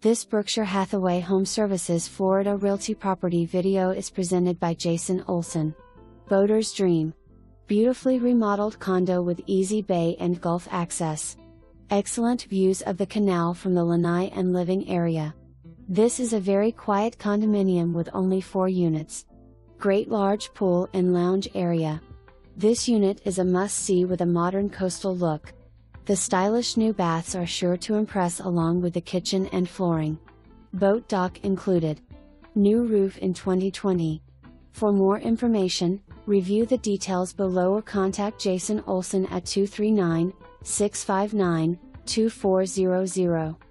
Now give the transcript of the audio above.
This Berkshire Hathaway Home Services Florida Realty property video is presented by Jason Olson. Boater's Dream. Beautifully remodeled condo with easy bay and Gulf access. Excellent views of the canal from the lanai and living area. This is a very quiet condominium with only 4 units. Great large pool and lounge area. This unit is a must see with a modern coastal look. The stylish new baths are sure to impress along with the kitchen and flooring. Boat dock included. New roof in 2020. For more information, review the details below or contact Jason Olson at 239 659 2400.